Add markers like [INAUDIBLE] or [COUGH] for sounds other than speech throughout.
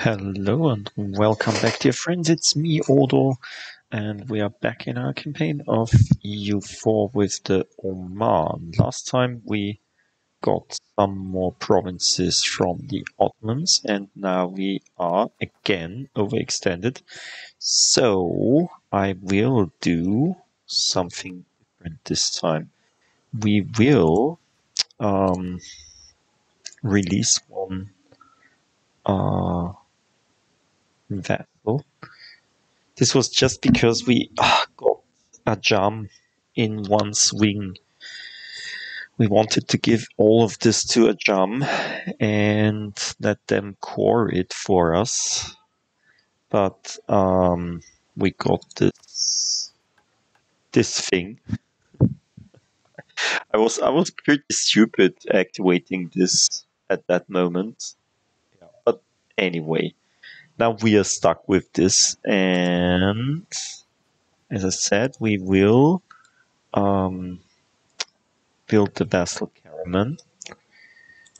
Hello and welcome back, dear friends. It's me, Odo, and we are back in our campaign of EU4 with the Oman. Last time we got some more provinces from the Ottomans, and now we are again overextended. So I will do something different this time. We will um, release one. Uh, vassal. This was just because we uh, got a jam in one swing. We wanted to give all of this to Ajam and let them core it for us. But um, we got this this thing. I was I was pretty stupid activating this at that moment. Yeah. But anyway, now we are stuck with this and as I said we will um, build the vassal Karaman.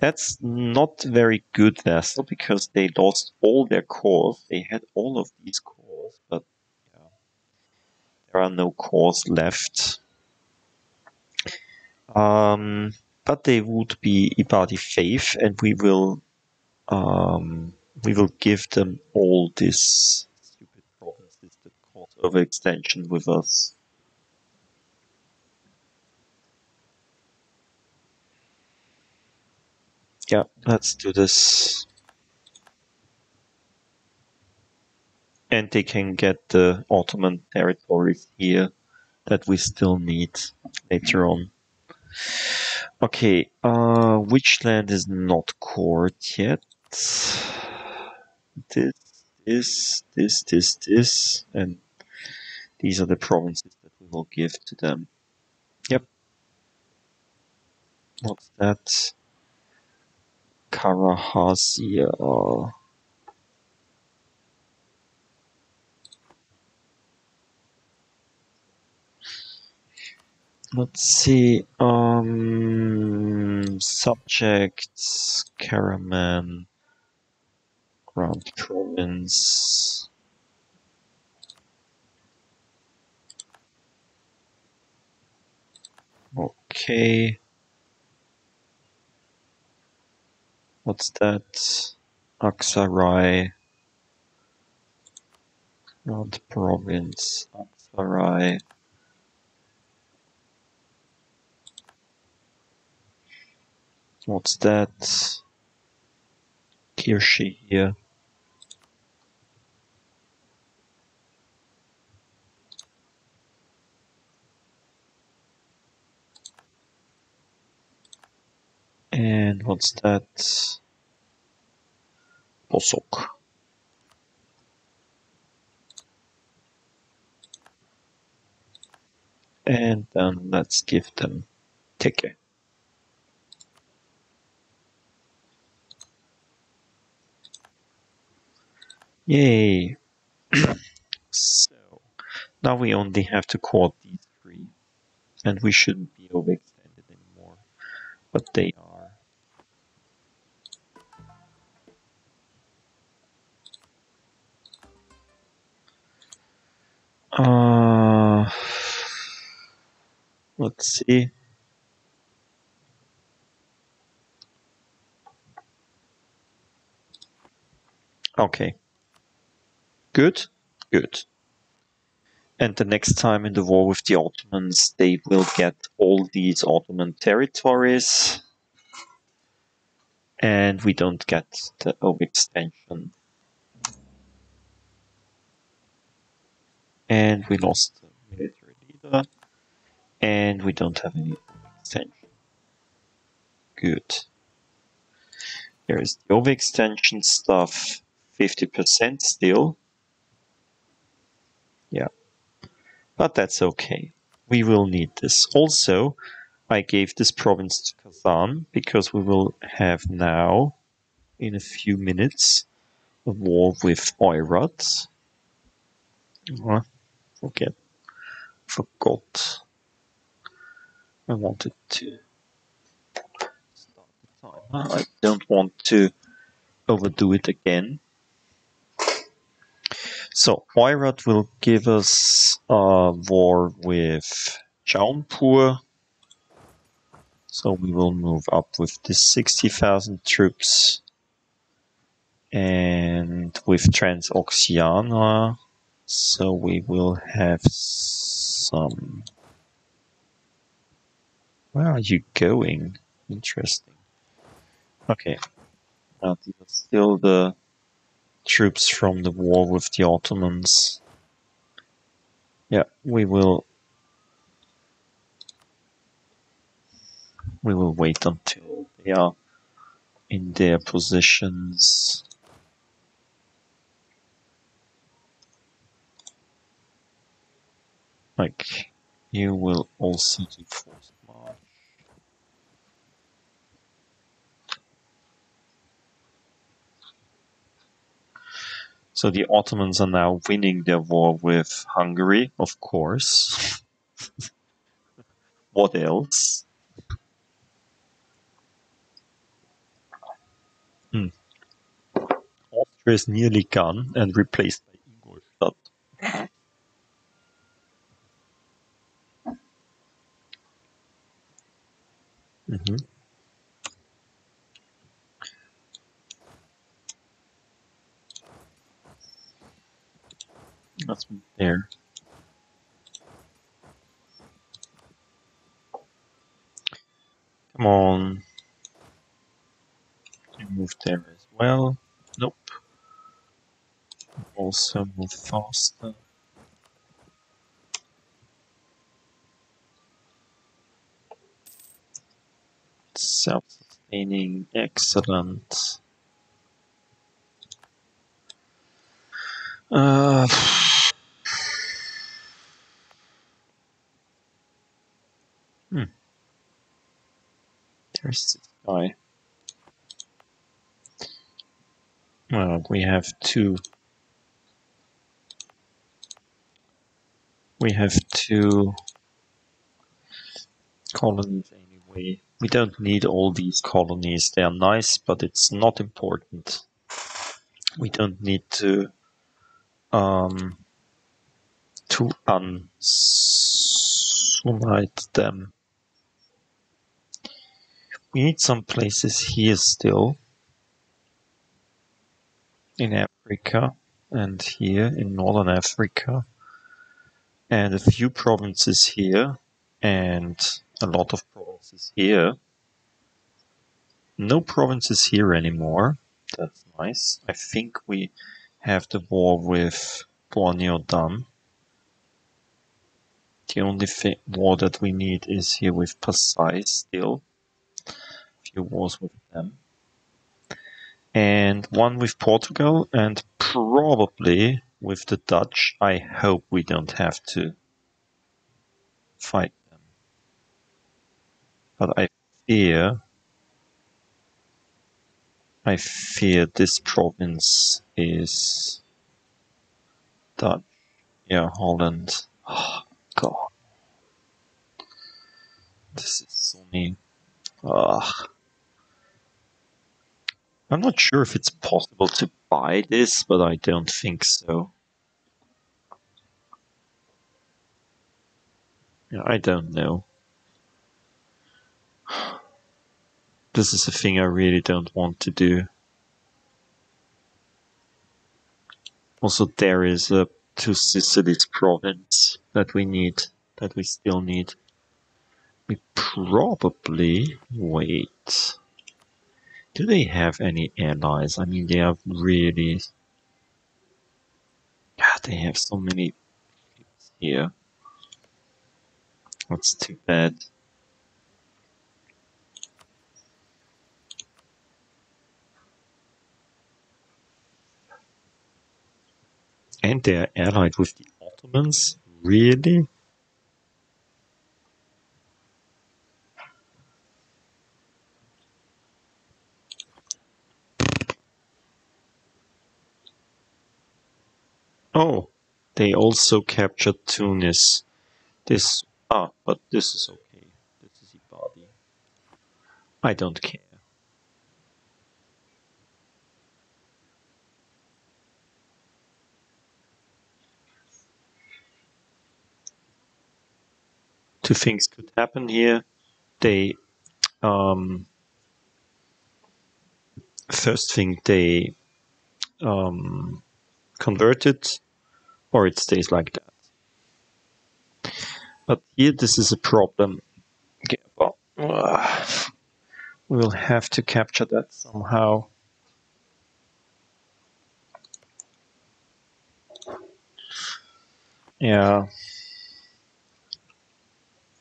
That's not very good vassal because they lost all their cores. They had all of these cores, but yeah, there are no cores left. Um, but they would be Ibadi Faith, and we will um, we will give them all this stupid that cause overextension with us. Yeah, let's do this. And they can get the Ottoman territories here that we still need later on. Okay, uh, which land is not cored yet? This, this, this, this, this, and these are the provinces that we will give to them. Yep. What's that? Karahazia. Let's see. Um, subjects, Karaman. Grand Province. Okay. What's that? Aksaray. not Province. Aksaray. What's that? Kirshi here. And what's that? Bozok. And then let's give them ticket. Yay! [CLEARS THROAT] so, now we only have to call these three, and we shouldn't be overextended anymore, but they are. Uh, let's see. Okay. Good? Good. And the next time in the war with the Ottomans, they will get all these Ottoman territories. And we don't get the overextension and we lost the military leader, and we don't have any extension. Good. There is the overextension stuff, 50% still. Yeah, but that's okay. We will need this. Also, I gave this province to Kazan because we will have now, in a few minutes, a war with Oirat. Uh, forget forgot I wanted to start the timer. I don't want to overdo it again. So Oirat will give us a war with Jaunpur. So we will move up with the 60,000 troops. And with Transoxiana, so we will have some... Where are you going? Interesting. Okay. Now these are still the troops from the war with the Ottomans. Yeah, we will we will wait until they are in their positions. Like, you will also do forced march. So the Ottomans are now winning their war with Hungary, of course. [LAUGHS] what else? Hmm. Austria is nearly gone and replaced by Ingolstadt. [LAUGHS] Mm-hmm. That's there. Come on. You move there as well. Nope. Also move faster. Self-sustaining, excellent. Uh, hmm. There's this guy. Well, we have two. We have two columns anyway. We don't need all these colonies. They are nice, but it's not important. We don't need to um, to unsunite them. We need some places here still. In Africa and here in Northern Africa. And a few provinces here and a lot of provinces here. No provinces here anymore. That's nice. I think we have the war with Borneo done. The only war that we need is here with Pasai still. A few wars with them. And one with Portugal and probably with the Dutch. I hope we don't have to fight. But I fear I fear this province is Dutch. Yeah, Holland. Oh, God. This is so mean. Ugh. I'm not sure if it's possible to buy this, but I don't think so. Yeah, I don't know. This is a thing I really don't want to do. Also, there is a two Sicilies province that we need, that we still need. We probably wait. Do they have any allies? I mean, they are really. God, they have so many here. That's too bad. And they're allied with the Ottomans? Really? Oh, they also captured Tunis. This, ah, but this is okay. This is Ibadi. I don't care. Two things could happen here. They, um, first thing, they um, convert it, or it stays like that. But here, this is a problem. Okay, well, uh, we will have to capture that somehow. Yeah.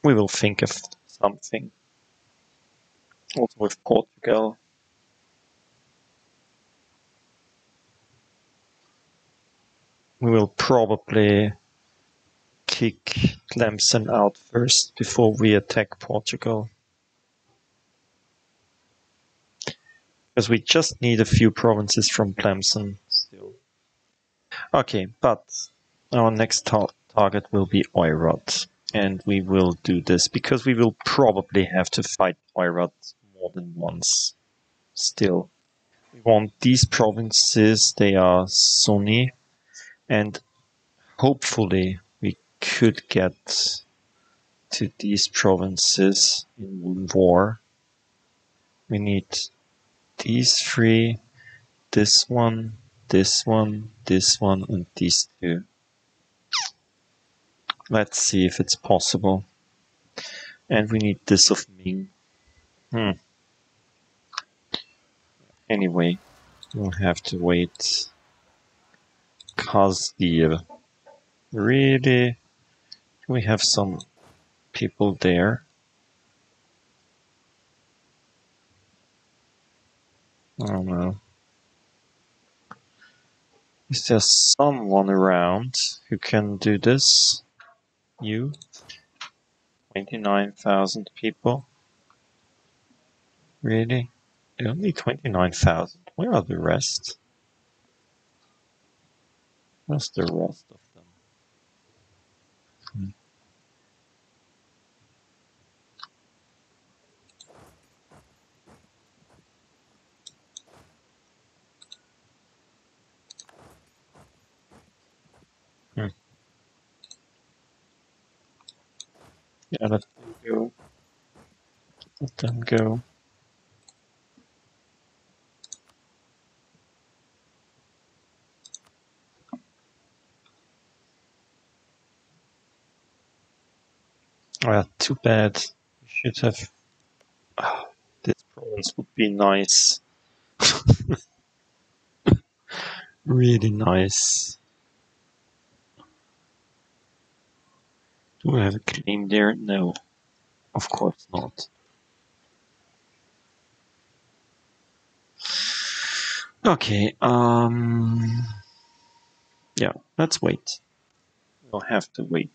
We will think of something. Also with Portugal. We will probably kick Tlemcen out first before we attack Portugal. Because we just need a few provinces from Tlemcen still. Okay, but our next tar target will be Oirat. And we will do this because we will probably have to fight Oirat more than once still. We want these provinces, they are Sunni, and hopefully we could get to these provinces in war. We need these three, this one, this one, this one, and these two. Let's see if it's possible. And we need this of Ming. Hmm. Anyway, we'll have to wait. Kazdir. Really? We have some people there. I don't know. Is there someone around who can do this? You? 29,000 people? Really? Only 29,000? Where are the rest? Where's the rest of Yeah, let them go. Let them go. Ah, too bad. We should have. Ah, this province would be nice. [LAUGHS] really nice. Do I have a claim there? No. Of course not. Okay, um. Yeah, let's wait. We'll have to wait.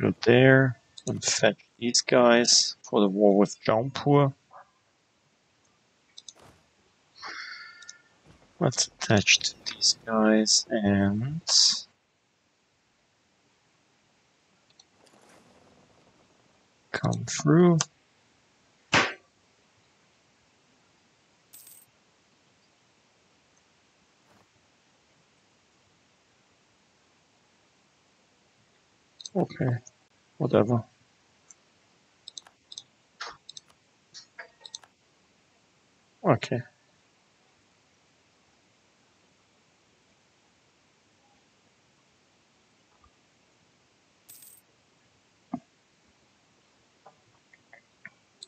Go there and fetch these guys for the war with Jaunpur. Let's attach to these guys and come through. Okay, whatever. Okay.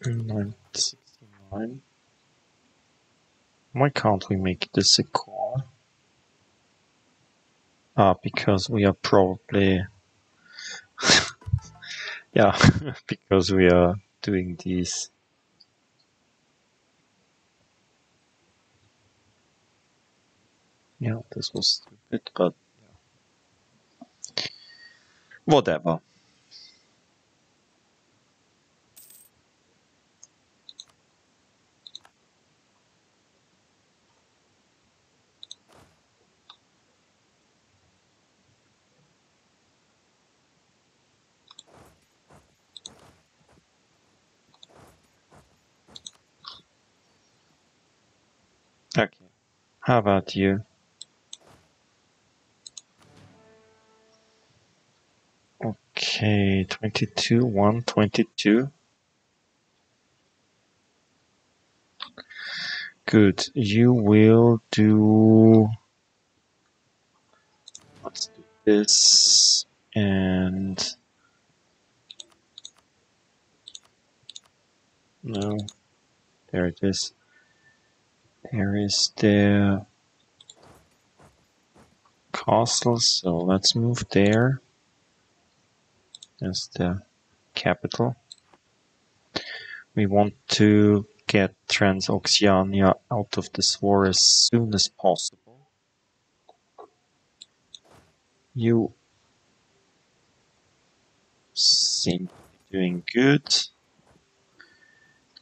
Nine sixty nine. Why can't we make this a core? Ah, because we are probably [LAUGHS] yeah, [LAUGHS] because we are doing these. Yeah, this was stupid, but yeah. whatever. How about you? Okay, 22, 1, 22. Good. You will do. Let's do this. And. No. There it is. There is the castle, so let's move there as the capital. We want to get Transoxiana out of this war as soon as possible. You seem to be doing good.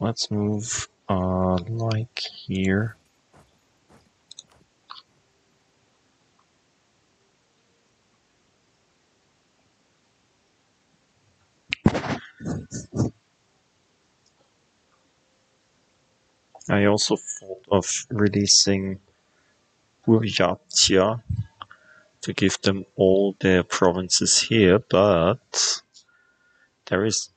Let's move uh, like here. I also thought of releasing Buryatia to give them all their provinces here, but there is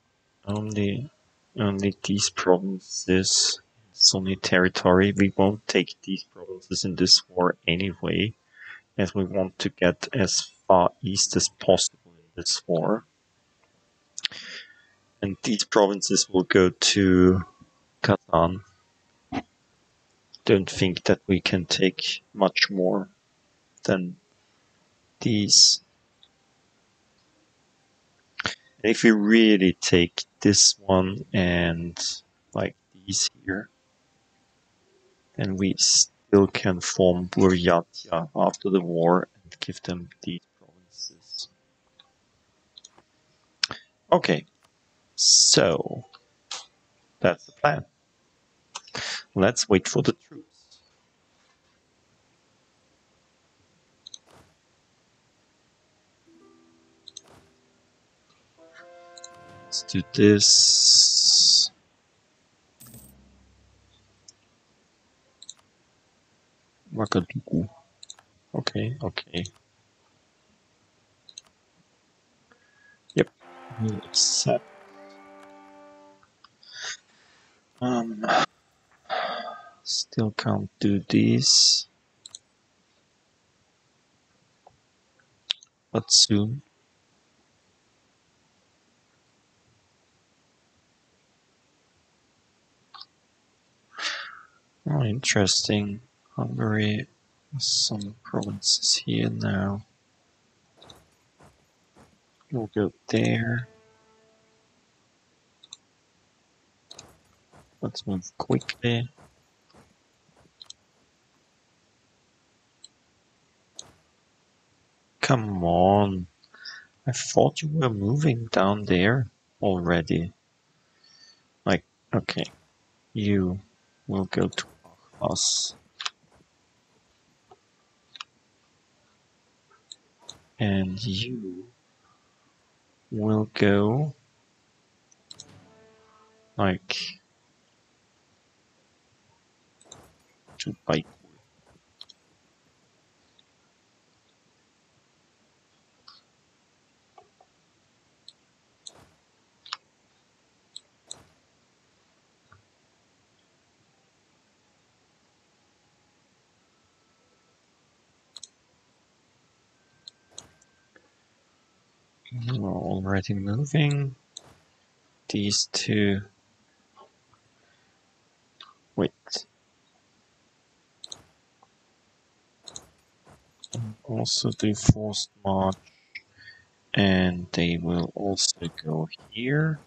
only only these provinces. It's only territory. We won't take these provinces in this war anyway, as we want to get as far east as possible in this war. And these provinces will go to Kazan don't think that we can take much more than these. And if we really take this one and like these here, then we still can form Buryatia after the war and give them these provinces. Okay, so that's the plan. Let's wait for the troops. Let's do this. Wakadugu. Okay, okay. Yep, we accept. Um, Still can't do this. But soon. Oh, interesting. Hungary, some provinces here now. We'll go there. Let's move quickly. Come on. I thought you were moving down there already. Like, okay. You will go to us. And you will go like to bike We're already moving. These two. Wait. Also do forced march. And they will also go here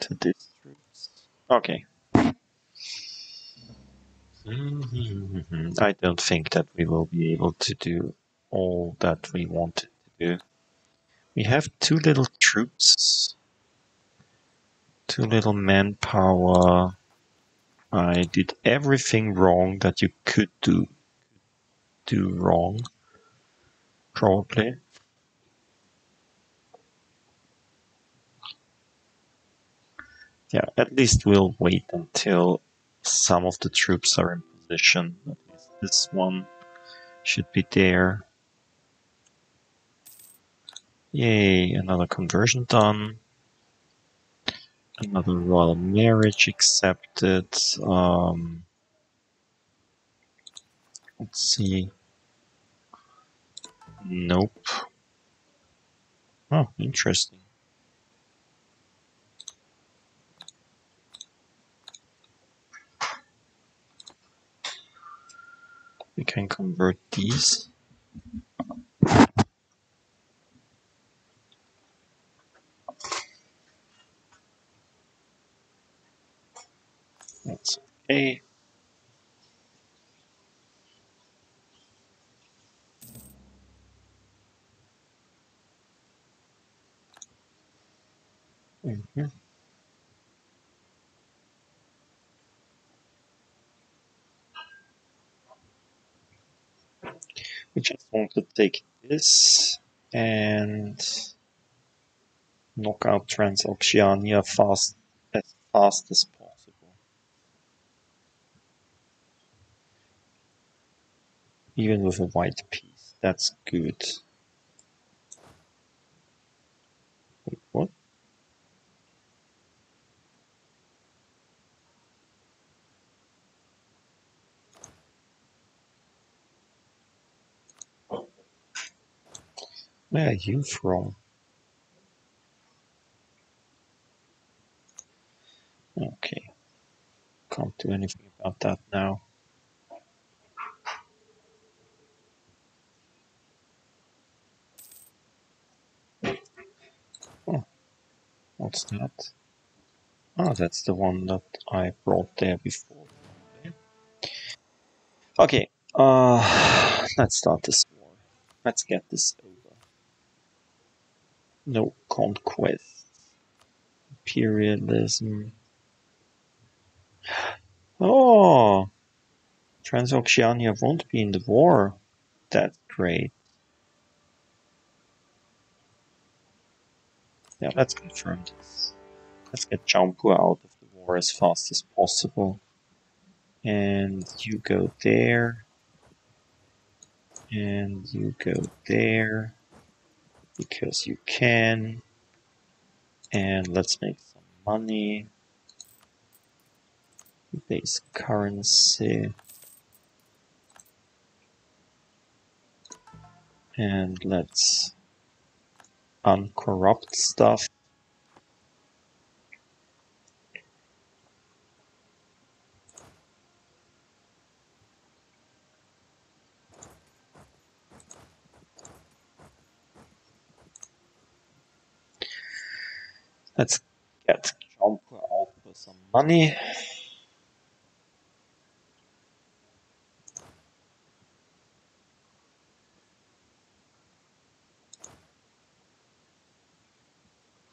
to this troops. Okay. Mm-hmm. I don't think that we will be able to do all that we wanted to do. We have too little troops, too little manpower. I did everything wrong that you could do do wrong, probably. Yeah, at least we'll wait until some of the troops are in position. At least this one should be there. Yay, another conversion done. Another royal marriage accepted. Um, let's see. Nope. Oh, interesting. We can convert these. That's okay. Mm -hmm. We just want to take this and knock out Transoxiana fast as fast as possible. Even with a white piece, that's good. Wait, what? Where are you from? Okay. Can't do anything about that now. Oh, what's that? Oh, that's the one that I brought there before. Okay, uh, [SIGHS] let's start this war. Let's get this over. No conquest. Imperialism. [SIGHS] Oh, Transoxiana won't be in the war. That's great. Yeah, let's confirm this. Let's get Jaunpur out of the war as fast as possible. And you go there. And you go there. Because you can. And let's make some money base currency and let's uncorrupt stuff Let's get Jaunpur out for some money.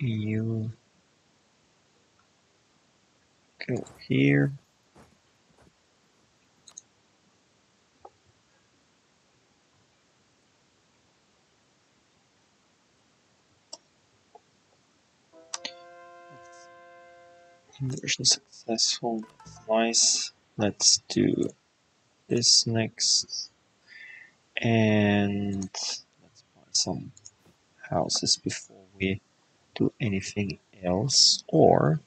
You go here. Conversion successful. Nice. Let's do this next. And let's buy some houses before we do anything else or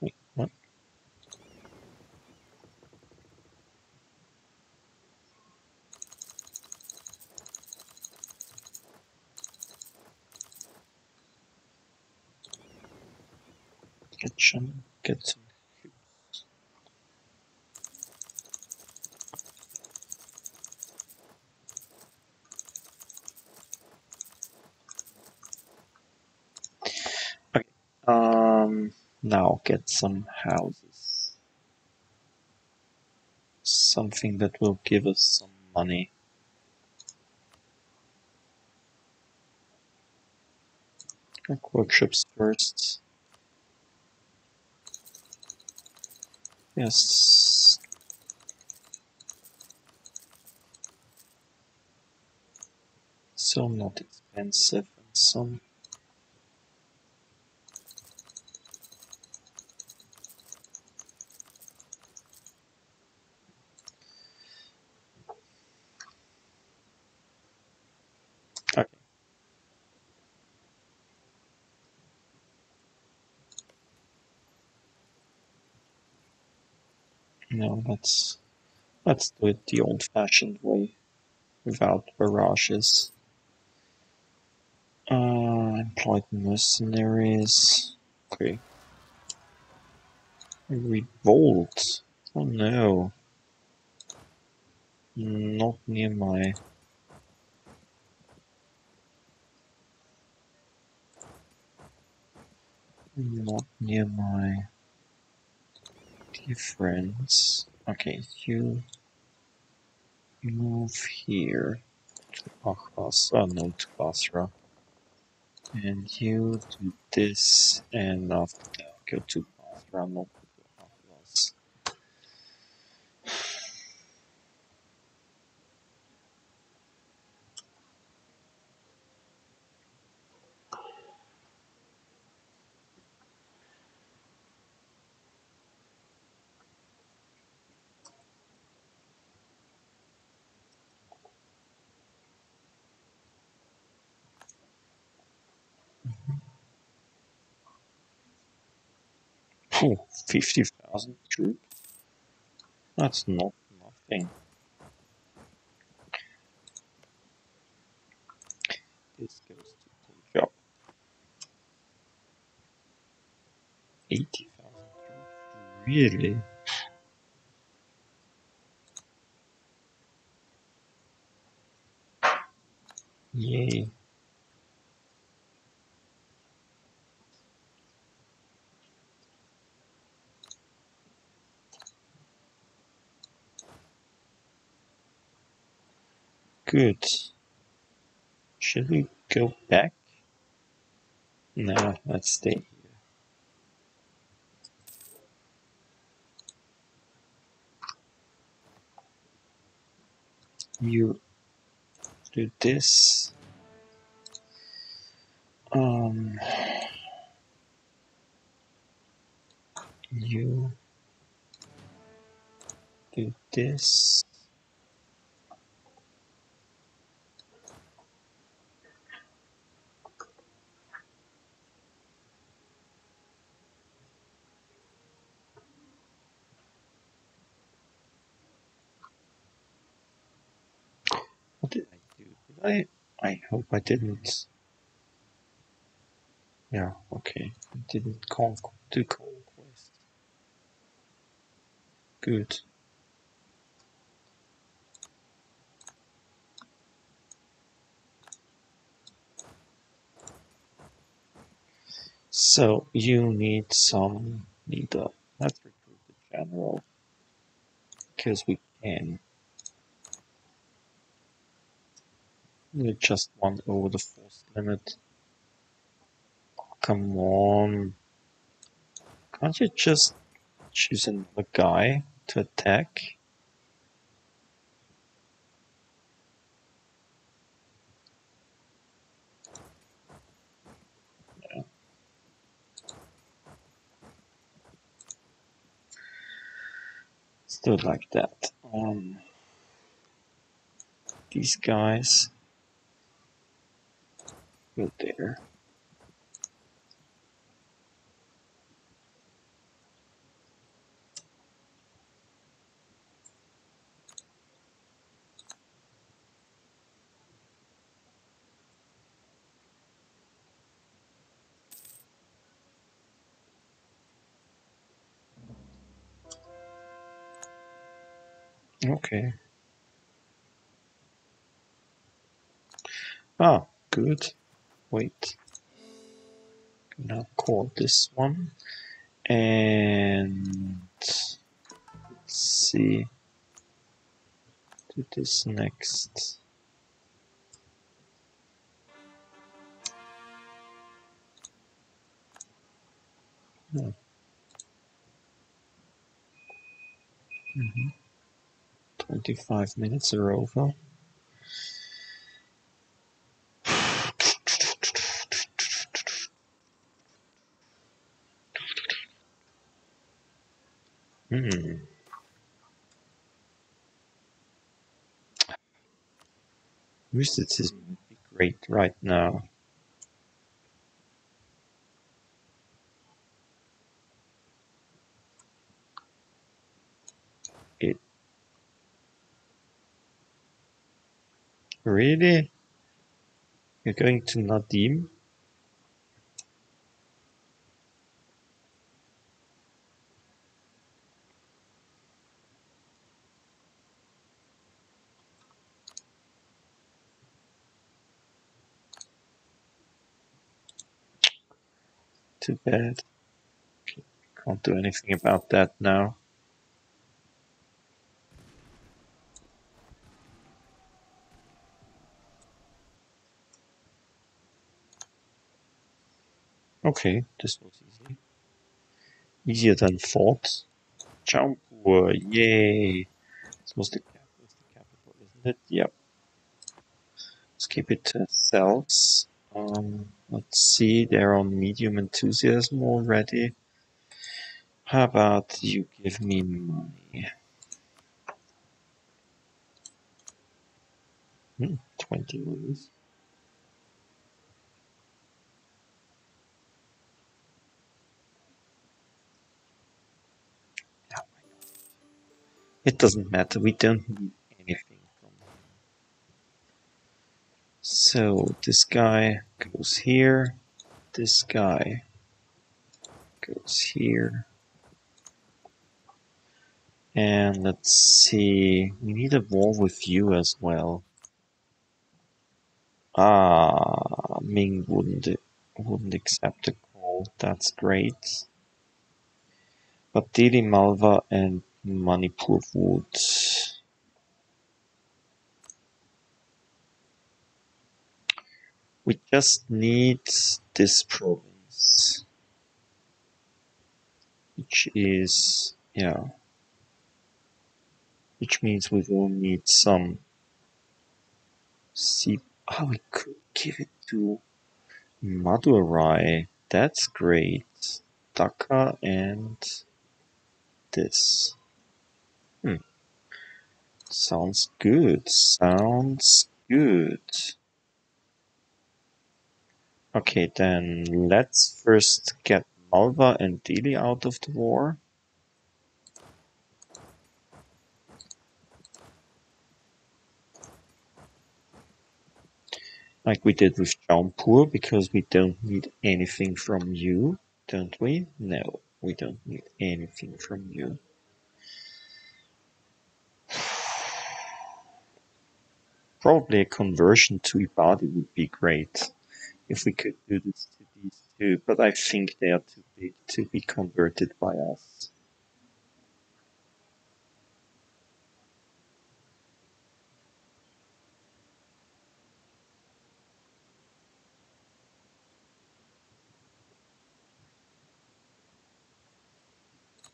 wait, what? Get some, get some Now get some houses. Something that will give us some money. Like workshops first. Yes. So not expensive and some No, let's let's do it the old-fashioned way, without barrages. Uh, employed mercenaries. Okay. Revolt. Oh no. Not near my not near my difference. Okay, you move here to Achbas, oh uh, no, to Basra. And you do this, and after that go to Basra, not 50,000 troops? That's not nothing. This goes to Punjab. 80,000 troops? Really? Yay. Good. Should we go back? No, let's stay here. You do this. Um, you do this. What did I do? Did I? I didn't. Yeah, okay. I didn't conquer do conquest. Good. So you need some leader. Let's recruit the general. Because we can. We're just one over the force limit. Come on. Can't you just choose another guy to attack? Do it like that. Um, these guys go there. Okay. Ah, good. Wait. Now call this one. And let's see. Do this next. Hmm. Mhm. 25 minutes are over. Hmm. Roosters is mm. great right now. It really? You're going to Nadim? Too bad. Can't do anything about that now. Okay, this was easy. Easier than thought. Jaunpur, yay! This was the, capital, isn't it? Yep. Let's keep it to cells. Um, let's see, they're on medium enthusiasm already. How about you give me money? Hmm, 20 monies. It doesn't matter, we don't need anything from him. So this guy goes here, this guy goes here. And let's see, we need a war with you as well. Ah, Ming wouldn't wouldn't accept a call. That's great. But Delhi Malva and Manipur would. We just need this province, which is yeah, which means we will need some. See, oh, we could give it to Madurai. That's great. Dhaka and this. Hmm. Sounds good. Sounds good. Okay, then let's first get Malva and Delhi out of the war. Like we did with Jaunpur, because we don't need anything from you, don't we? No, we don't need anything from you. [SIGHS] Probably a conversion to Ibadi would be great if we could do this to these two, but I think they are too big to be converted by us.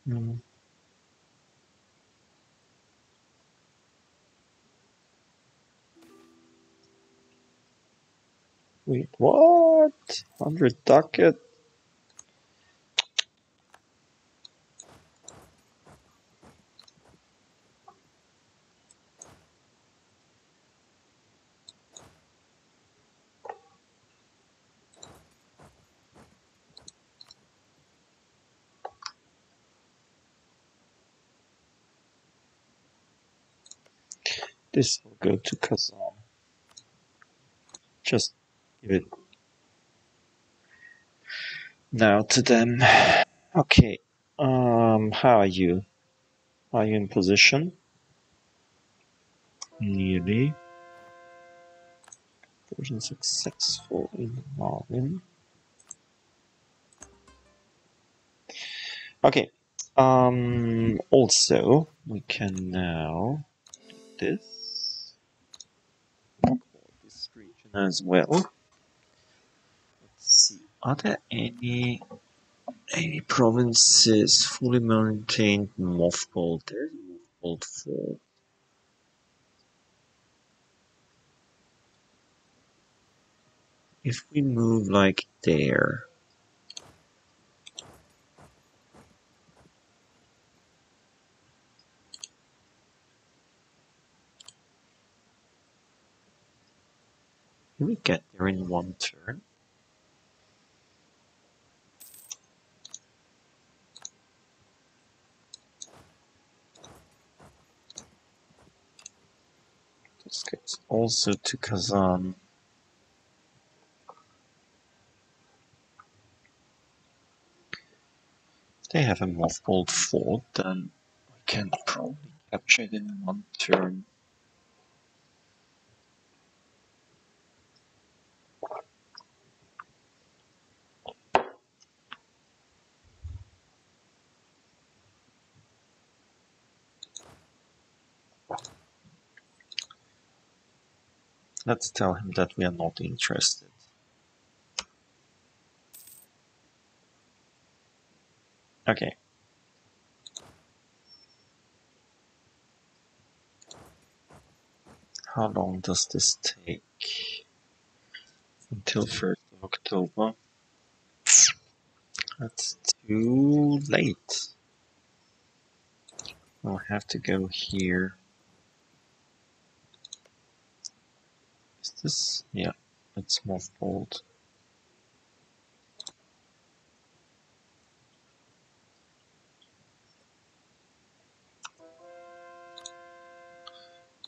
Hmm. Wait, what? 100 ducat? This will go to Kazan. Just now to them. Okay, um, how are you? Are you in position? Nearly. Version successful in Marvin. Okay, um, also, we can now do this this region as well. Are there any any provinces fully maintained mothballed? There's mothballed four. If we move like there, can we get there in one turn? This goes also to Kazan. They have a mothballed fort, then we can probably capture it in one turn. Let's tell him that we are not interested. Okay. How long does this take? Until 1st of October. That's too late. I'll have to go here. This? Yeah, it's mothballed.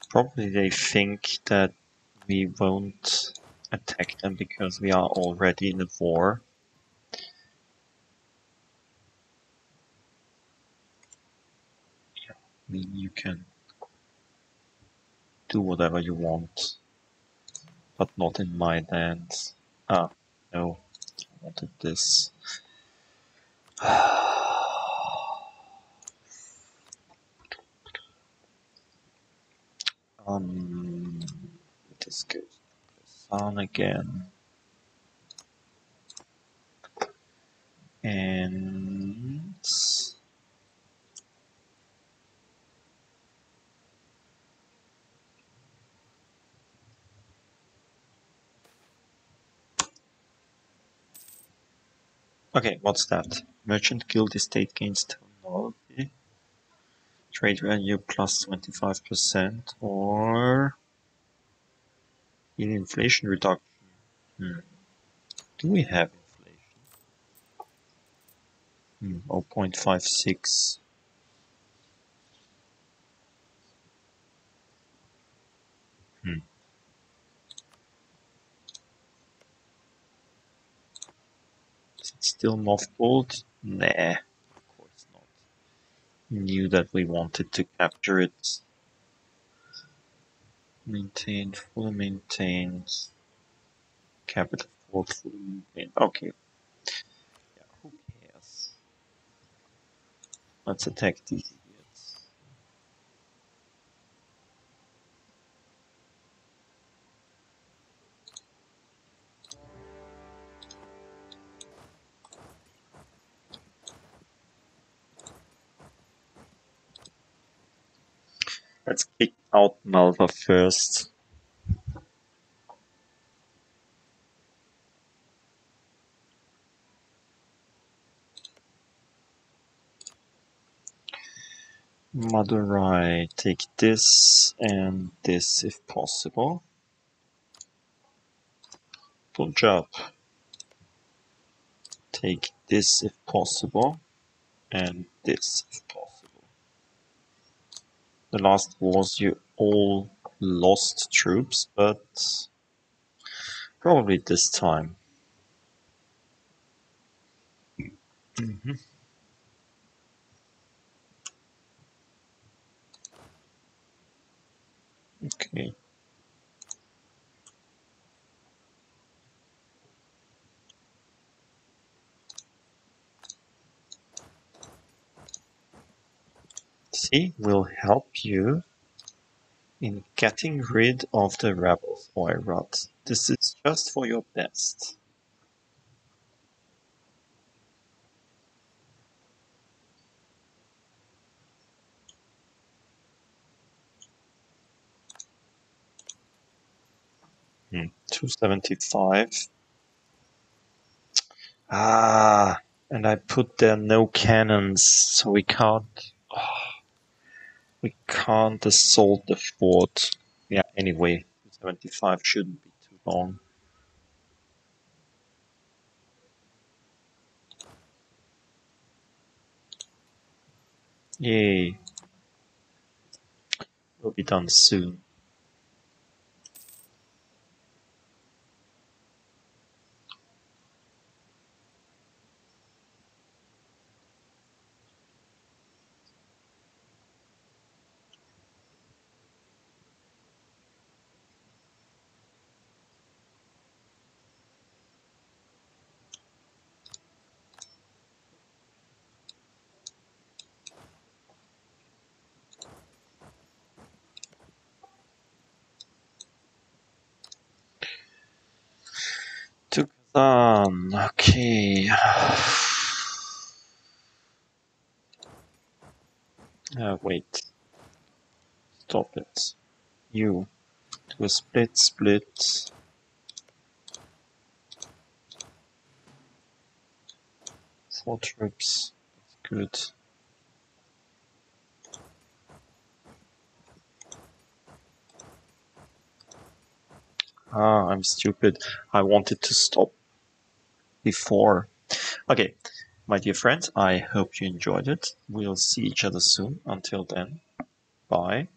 Probably they think that we won't attack them because we are already in a war. Yeah, I mean, you can do whatever you want, but not in my lands. Ah, no, I wanted this. [SIGHS] Um, this goes on again. And okay, what's that? Merchant Guild Estate gains technology. Trade value plus 25% or in inflation reduction. Hmm. Do we have inflation? Hmm, 0.56. still mothballed? Nah, of course not. Knew that we wanted to capture it. Maintained, fully maintained. Capital fort fully maintained. Okay. Yeah, who cares? Let's attack these Let's kick out Malva first. Madurai, take this and this if possible. Punjab, take this if possible and this if possible. The last wars you all lost troops, but probably this time. Mm-hmm. Okay. Will help you in getting rid of the rebel rebels, Oirat. This is just for your best. Hmm, 275. Ah, and I put there no cannons, so we can't. ah, we can't assault the fort. Yeah, anyway, 75 shouldn't be too long. Yay. Will be done soon. Done. Okay. Uh, wait. Stop it. You. Do a split, split. Four troops. Good. Ah, I'm stupid. I wanted to stop before. Okay, my dear friends, I hope you enjoyed it. We'll see each other soon. Until then, bye.